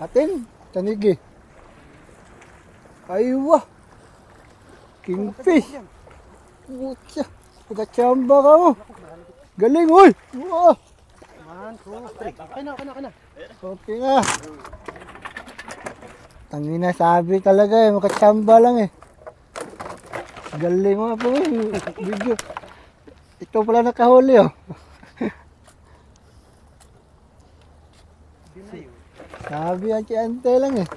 Atin, tanigi. Aywa. Kingfish. Putya. Pagkachamba ka mo. Galing, uy. Wow. One, two, three. Okay na, okay na, okay na. Okay na. Tangina sabi talaga eh, makachamba lang eh. Galing mo po eh, video. Ito pala nakahuli oh. Sabi ang ante lang eh.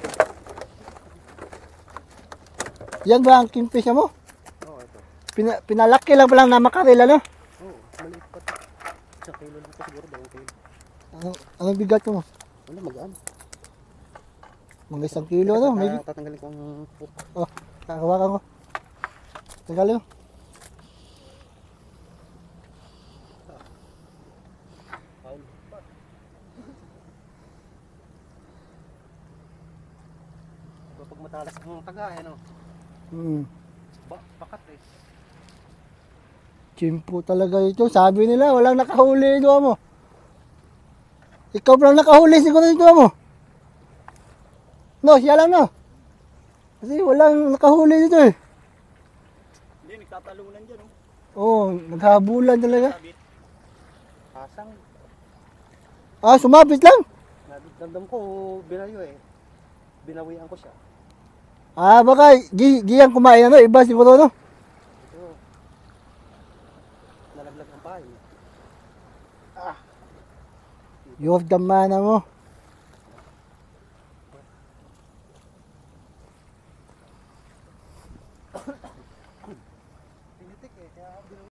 Yan ba ang kingfish mo? Oo, ito. Pina, pinalaki lang palang na makaril ano? Oo, maliit pa. Isang kilo lang ito siguro, dalawang kilo. Ano, anong bigat mo? Wala, magaan. Mga isang kilo ano? May, Ah, tatanggalin ko ang oh, kakawakan ko. Tagal yun. Kapag matalas ang taga, ano, Hmm. ba, bakat eh. Chimpo talaga ito. Sabi nila, walang nakahuli ito mo. Ikaw pa lang nakahuli siguro ito mo. No, siya lang no. Kasi walang nakahuli dito eh. Hindi, nagtatalunan dyan, oh. Oo, oh, naghabulan talaga. Sabit. Asang. Ah, sumabit lang. Damdam ko, binayo eh. Binawian ko siya. Ah, baka gi giyang kumain ano, iba siguro no. Nalaglag ang bahay. Ah. You have the mana ano? eh. mo.